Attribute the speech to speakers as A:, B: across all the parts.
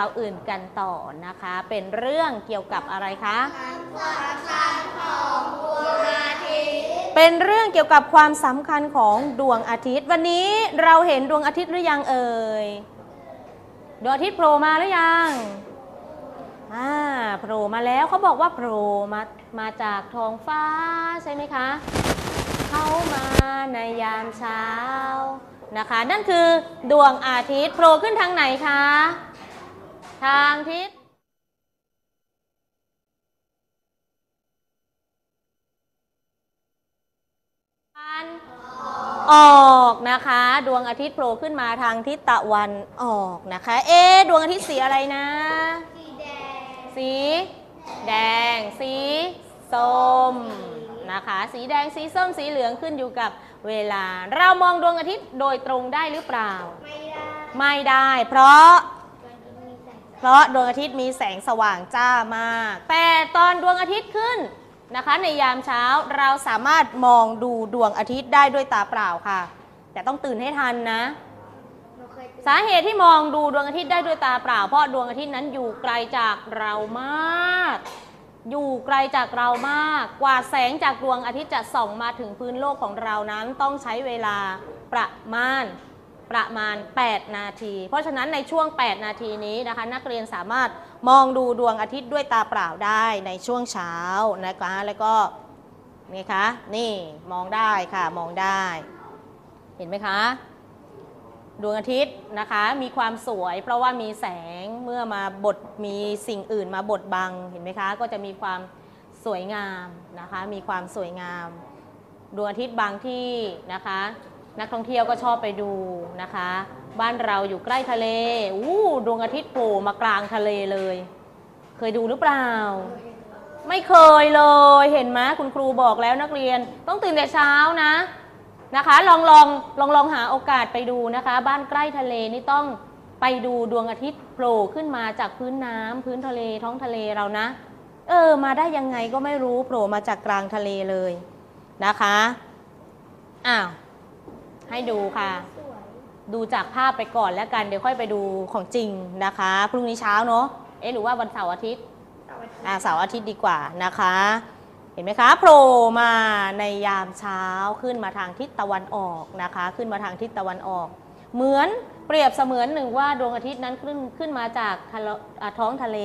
A: เอาอื่นกันต่อนะคะ เป็นเรื่องเกี่ยวกับอะไรคะเป็นเรื่องเกี่ยวกับความสำคัญของดวงอาทิตย์ วันนี้เราเห็นดวงอาทิตย์หรือยังเอ่ยดวงอาทิตย์โผล่มาหรือยังอ่าโผล่มาแล้วเขาบอกว่าโผล่มามาจากท้องฟ้าใช่ไหมคะเข้ามาในยามเช้านะคะ นั่นคือดวงอาทิตย์โผล่ขึ้นทางไหนคะ ทางทิศตะวันออกนะคะ ดวงอาทิตย์โผล่ขึ้นมาทางทิศตะวันออกนะคะ เอ๊ะดวงอาทิตย์สีอะไรนะ สีแดง สี แดง สีส้มนะคะ สีแดงสีส้มสีเหลืองขึ้นอยู่กับเวลา เรามองดวงอาทิตย์โดยตรงได้หรือเปล่า ไม่ได้ ไม่ได้ เพราะ เพราะดวงอาทิตย์มีแสงสว่างจ้ามาก แต่ตอนดวงอาทิตย์ขึ้นนะคะ ในยามเช้าเราสามารถมองดูดวงอาทิตย์ได้ด้วยตาเปล่าค่ะ แต่ต้องตื่นให้ทันนะ สาเหตุที่มองดูดวงอาทิตย์ได้ด้วยตาเปล่า เพราะดวงอาทิตย์นั้นอยู่ไกลจากเรามาก อยู่ไกลจากเรามาก กว่าแสงจากดวงอาทิตย์จะส่องมาถึงพื้นโลกของเรานั้นต้องใช้เวลาประมาณ ประมาณ 8 นาที เพราะฉะนั้นในช่วง 8 นาทีนี้นะคะ นักเรียนสามารถมองดูดวงอาทิตย์ด้วยตาเปล่าได้ในช่วงเช้านะคะแล้วก็นี่คะนี่มองได้ค่ะมองได้ เห็นไหมคะ ดวงอาทิตย์นะคะมีความสวย เพราะว่ามีแสงเมื่อมาบดมีสิ่งอื่นมาบดบังเห็นไหมคะ ก็จะมีความสวยงามนะคะ มีความสวยงาม ดวงอาทิตย์บางที่นะคะ นักท่องเที่ยวก็ชอบไปดูนะคะ บ้านเราอยู่ใกล้ทะเลอู้ดวงอาทิตย์โผล่มากลางทะเลเลย เคยดูหรือเปล่า ไม่เคยเลยเห็นไหมคุณครูบอกแล้วนักเรียน ต้องตื่นแต่เช้านะนะคะ ลองลองลองลองหาโอกาสไปดูนะคะ บ้านใกล้ทะเลนี่ต้องไปดูดวงอาทิตย์โผล่ขึ้นมาจากพื้นน้ำพื้นทะเลท้องทะเลเรานะ เออ มาได้ยังไงก็ไม่รู้โผล่มาจากกลางทะเลเลยนะคะอ้าว ให้ดูค่ะ ดูจากภาพไปก่อนแล้วกันเดี๋ยวค่อยไปดูของจริงนะคะพรุ่งนี้เช้าเนาะเอ๊ะหรือว่าวันเสาร์อาทิตย์อ่าเสาร์อาทิตย์ดีกว่านะคะ เห็นไหมคะโผล่มาในยามเช้าขึ้นมาทางทิศตะวันออกนะคะ ขึ้นมาทางทิศตะวันออก เหมือนเปรียบเสมือนหนึ่งว่าดวงอาทิตย์นั้นขึ้นขึ้นมาจากทะเลอ่าท้องทะเล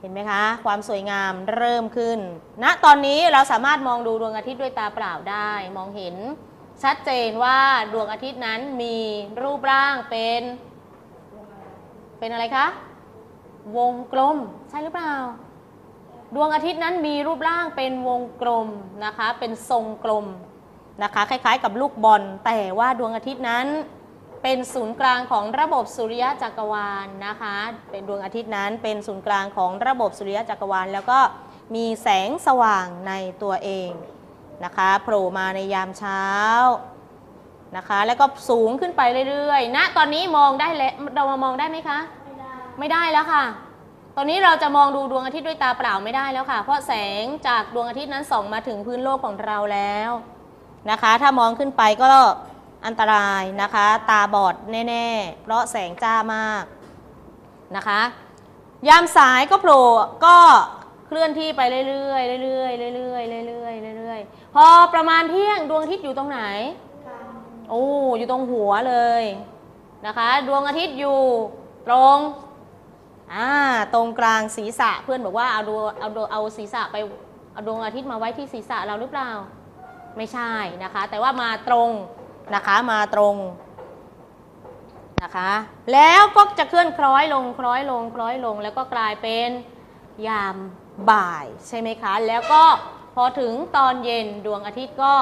A: เห็นไหมคะ ความสวยงามเริ่มขึ้นณนะตอนนี้เราสามารถมองดูดวงอาทิตย์ด้วยตาเปล่าได้ มองเห็น ชัดเจนว่าดวงอาทิตย์นั้นมีรูปร่างเป็น เป็นอะไรคะ วงกลม ใช่หรือเปล่า ดวงอาทิตย์นั้นมีรูปร่างเป็นวงกลมนะคะ เป็นทรงกลมนะคะ คล้ายๆ กับลูกบอล แต่ว่าดวงอาทิตย์นั้นเป็นศูนย์กลางของระบบสุริยะจักรวาลนะคะ เป็นดวงอาทิตย์นั้นเป็นศูนย์กลางของระบบสุริยะจักรวาล แล้วก็มีแสงสว่างในตัวเอง นะคะโผล่มาในยามเช้านะคะ แล้วก็สูงขึ้นไปเรื่อยๆณนะตอนนี้มองได้แล้วเรามามองได้ไหมคะไม่ได้แล้วค่ะ ตอนนี้เราจะมองดูดวงอาทิตย์ด้วยตาเปล่าไม่ได้แล้วค่ะ เพราะแสงจากดวงอาทิตย์นั้นส่องมาถึงพื้นโลกของเราแล้วนะคะ ถ้ามองขึ้นไปก็อันตรายนะคะ ตาบอดแน่ๆ เพราะแสงจ้ามากนะคะ ยามสายก็โผล่ก็ เคลื่อนที่ไปเรื่อยๆเรื่อยๆเรื่อยๆเรื่อยๆเรื่อยๆพอประมาณเที่ยงดวงอาทิตย์อยู่ตรงไหนโอ้อยู่ตรงหัวเลยนะคะ ดวงอาทิตย์อยู่ตรงอ่าตรงกลางศีรษะเพื่อนบอกว่าเอาดวงเอาดวงเอาศีรษะไปเอาดวงอาทิตย์มาไว้ที่ศีรษะเราหรือเปล่า ไม่ใช่นะคะ แต่ว่ามาตรงนะคะมาตรงนะคะแล้วก็จะเคลื่อนคล้อยลงคล้อยลงคล้อยลง แล้วก็กลายเป็นยาม บ่ายใช่ไหมคะ แล้วก็พอถึงตอนเย็นดวงอาทิตย์ก็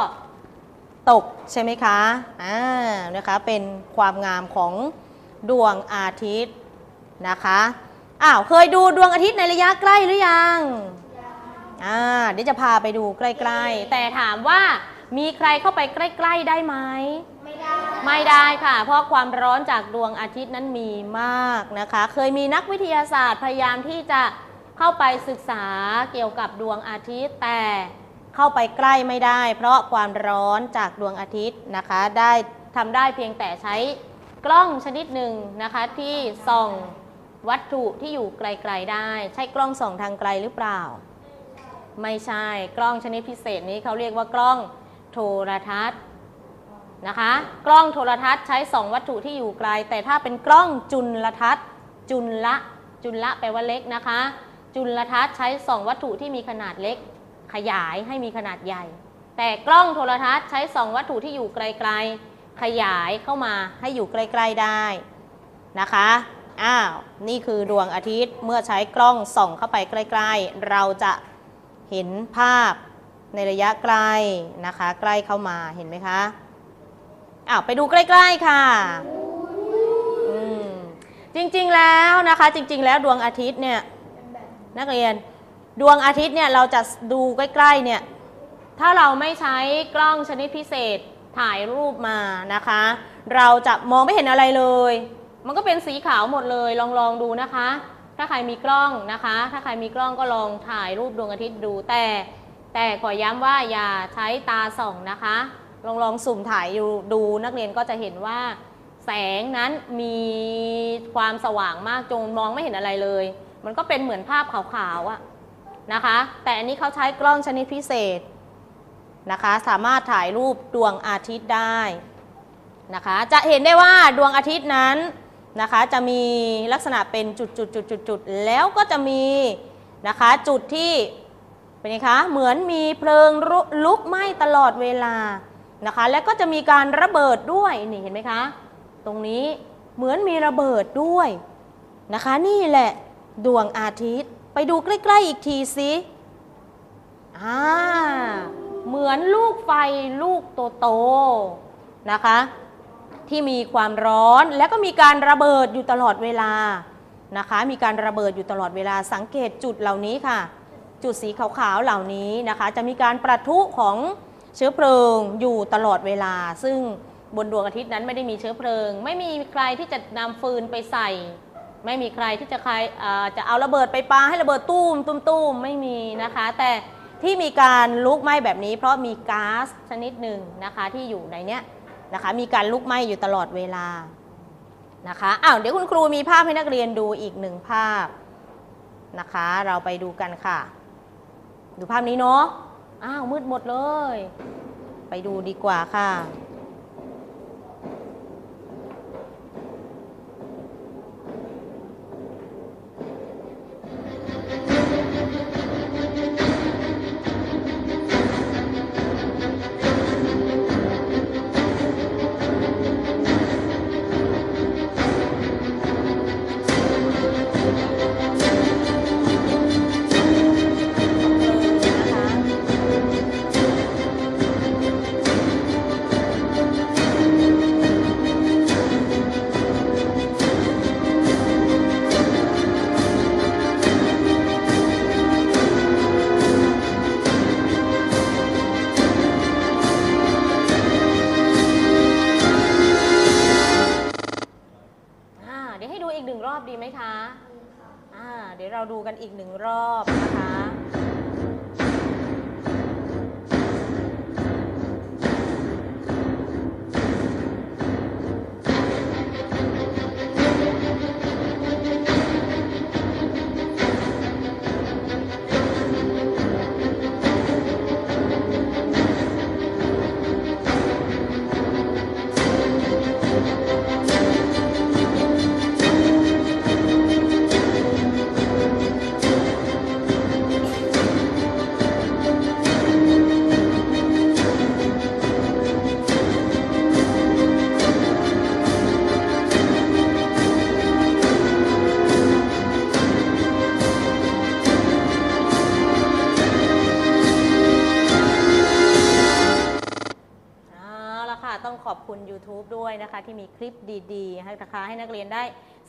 A: ตกใช่ไหมคะอ่านะคะเป็นความงามของดวงอาทิตย์นะคะอ้าวเคยดูดวงอาทิตย์ในระยะใกล้หรือยังอ่าเดี๋ยวจะพาไปดูใกล้ๆ แต่ถามว่ามีใครเข้าไปใกล้ ๆ ได้ไหม
B: ไม่ได้
A: ไม่ได้ค่ะ เพราะความร้อนจากดวงอาทิตย์นั้นมีมากนะคะ เคยมีนักวิทยาศาสตร์พยายามที่จะ เข้าไปศึกษาเกี่ยวกับดวงอาทิตย์ แต่เข้าไปใกล้ไม่ได้ เพราะความร้อนจากดวงอาทิตย์นะคะ ได้ทำได้เพียงแต่ใช้กล้องชนิดหนึ่งนะคะที่ส่องวัตถุที่อยู่ไกลๆได้ ใช่กล้องส่องทางไกลหรือเปล่า ไม่ใช่กล้องชนิดพิเศษนี้เขาเรียกว่ากล้องโทรทัศน์นะคะ กล้องโทรทัศน์ใช้ส่องวัตถุที่อยู่ไกล แต่ถ้าเป็นกล้องจุลทรรศน์จุลละจุลละแปลว่าเล็กนะคะ จุลทรรศน์ใช้สองวัตถุที่มีขนาดเล็ก ขยายให้มีขนาดใหญ่ แต่กล้องโทรทัศน์ใช้สองวัตถุที่อยู่ไกลๆ ขยายเข้ามาให้อยู่ใกล้ๆได้นะคะอ้าวนี่คือดวงอาทิตย์เมื่อใช้กล้องส่องเข้าไปใกล้ๆ เราจะเห็นภาพในระยะไกลนะคะ ใกล้เข้ามาเห็นไหมคะอ้าวไปดูใกล้ ๆค่ะจริงๆแล้วนะคะ จริง ๆ แล้วดวงอาทิตย์เนี่ย นักเรียน ดวงอาทิตย์เนี่ยเราจะดูใกล้ๆเนี่ยถ้าเราไม่ใช้กล้องชนิดพิเศษถ่ายรูปมานะคะ เราจะมองไม่เห็นอะไรเลย มันก็เป็นสีขาวหมดเลยลองลองดูนะคะ ถ้าใครมีกล้องนะคะ ถ้าใครมีกล้องก็ลองถ่ายรูปดวงอาทิตย์ดูแต่ แต่ขอย้ำว่าอย่าใช้ตาส่องนะคะ ลองลองสุ่มถ่ายดูดูนักเรียนก็จะเห็นว่า แสงนั้นมีความสว่างมากจนมองไม่เห็นอะไรเลย มันก็เป็นเหมือนภาพขาวๆอะนะคะ แต่อันนี้เขาใช้กล้องชนิดพิเศษนะคะ สามารถถ่ายรูปดวงอาทิตย์ได้นะคะ จะเห็นได้ว่าดวงอาทิตย์นั้นนะคะ จะมีลักษณะเป็นจุดๆๆๆแล้วก็จะมีนะคะจุดที่เป็นไงคะเหมือนมีเพลิงลุกไหม้ตลอดเวลานะคะ แล้วก็จะมีการระเบิดด้วยนี่เห็นไหมคะ ตรงนี้เหมือนมีระเบิดด้วยนะคะ นี่แหละ ดวงอาทิตย์ ไปดูใกล้ ๆ อีกทีสิอ่าเหมือนลูกไฟลูกโตๆนะคะ ที่มีความร้อนและก็มีการระเบิดอยู่ตลอดเวลานะคะ มีการระเบิดอยู่ตลอดเวลาสังเกตจุดเหล่านี้ค่ะ จุดสีขาวๆเหล่านี้นะคะ จะมีการประทุของเชื้อเพลิงอยู่ตลอดเวลา ซึ่งบนดวงอาทิตย์นั้นไม่ได้มีเชื้อเพลิง ไม่มีใครที่จะนำฟืนไปใส่ ไม่มีใครที่จะใครจะเอาระเบิดไปปาให้ระเบิดตุ้มตุ้มตุ้มไม่มีนะคะ แต่ที่มีการลุกไหม้แบบนี้ เพราะมีก๊าซชนิดหนึ่งนะคะที่อยู่ในเนี้ยนะคะมีการลุกไหม้อยู่ตลอดเวลานะคะอ้าวเดี๋ยวคุณครูมีภาพให้นักเรียนดูอีกหนึ่งภาพนะคะ เราไปดูกันค่ะ ดูภาพนี้เนาะอ้าวมืดหมดเลย ไปดูดีกว่าค่ะ อ่าเดี๋ยวเราดูกันอีกหนึ่งรอบนะคะ YouTube ด้วยนะคะ ที่มีคลิปดีๆให้นะคะให้นักเรียนได้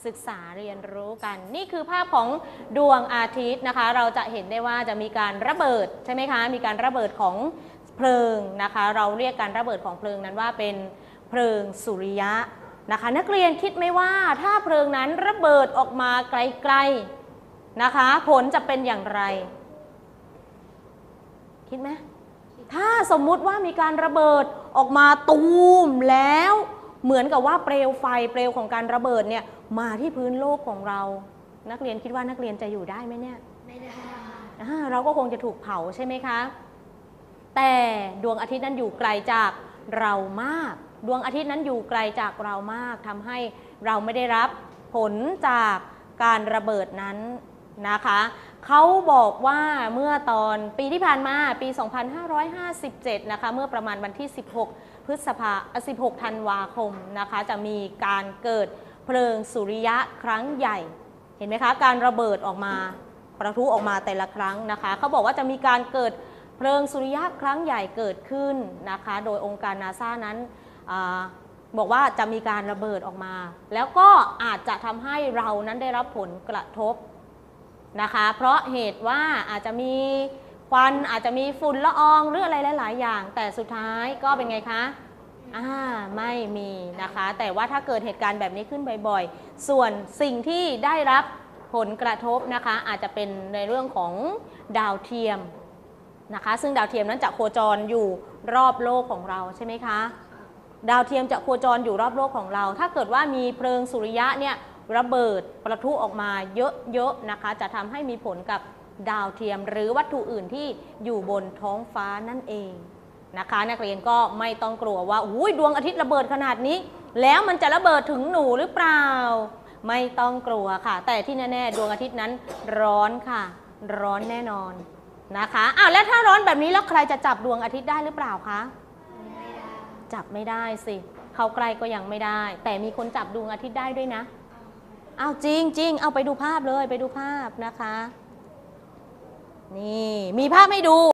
A: ศึกษาเรียนรู้กัน นี่คือภาพของดวงอาทิตย์นะคะ เราจะเห็นได้ว่าจะมีการระเบิดใช่ไหมคะ มีการระเบิดของเพลิงนะคะ เราเรียกการระเบิดของเพลิงนั้นว่าเป็นเพลิงสุริยะนะคะ นักเรียนคิดไหมว่าถ้าเพลิงนั้นระเบิดออกมาไกลๆนะคะ ผลจะเป็นอย่างไร คิดไหมถ้าสมมุติว่ามีการระเบิด ออกมาตูมแล้วเหมือนกับว่าเปลวไฟเปลวของการระเบิดเนี่ยมาที่พื้นโลกของเรา นักเรียนคิดว่านักเรียนจะอยู่ได้ไหมเนี่ย
B: ไม่ได้
A: อ่าเราก็คงจะถูกเผาใช่ไหมคะ แต่ดวงอาทิตย์นั้นอยู่ไกลจากเรามาก ดวงอาทิตย์นั้นอยู่ไกลจากเรามากทำให้เราไม่ได้รับผลจากการระเบิดนั้นนะคะ เขาบอกว่าเมื่อตอนปีที่ผ่านมาปี 2557 นะคะ เมื่อประมาณวันที่ 16 พฤษภา 16 ธันวาคมนะคะ จะมีการเกิดเพลิงสุริยะครั้งใหญ่ เห็นไหมคะ การระเบิดออกมาประทุออกมาแต่ละครั้งนะคะ เขาบอกว่าจะมีการเกิดเพลิงสุริยะครั้งใหญ่เกิดขึ้นนะคะ โดยองค์การนาซานั้นอบอกว่าจะมีการระเบิดออกมา แล้วก็อาจจะทำให้เรานั้นได้รับผลกระทบ นะคะ เพราะเหตุว่าอาจจะมีควันอาจจะมีฝุ่นละอองหรืออะไรหลาย ๆ อย่าง แต่สุดท้ายก็เป็นไงคะอ่าไม่มีนะคะ แต่ว่าถ้าเกิดเหตุการณ์แบบนี้ขึ้นบ่อย ๆ ส่วนสิ่งที่ได้รับผลกระทบนะคะ อาจจะเป็นในเรื่องของดาวเทียมนะคะ ซึ่งดาวเทียมนั้นจะโคจรอยู่รอบโลกของเราใช่ไหมคะ ดาวเทียมจะโคจรอยู่รอบโลกของเรา ถ้าเกิดว่ามีเพลิงสุริยะเนี่ย ระเบิดประทุออกมาเยอะๆนะคะ จะทำให้มีผลกับดาวเทียมหรือวัตถุอื่นที่อยู่บนท้องฟ้านั่นเองนะคะ นักเรียนก็ไม่ต้องกลัวว่าอุ้ยดวงอาทิตย์ระเบิดขนาดนี้ แล้วมันจะระเบิดถึงหนูหรือเปล่า ไม่ต้องกลัวค่ะ แต่ที่แน่ๆ ดวงอาทิตย์นั้นร้อนค่ะ ร้อนแน่นอนนะคะอ้าวแล้วถ้าร้อนแบบนี้แล้วใครจะจับดวงอาทิตย์ได้หรือเปล่าคะ
B: ไม่ได้
A: จับไม่ได้สิเขาใกล้ก็ยังไม่ได้ แต่มีคนจับดวงอาทิตย์ได้ด้วยนะ เอาจริงจริงเอาไปดูภาพเลยไปดูภาพนะคะ นี่มีภาพให้ดู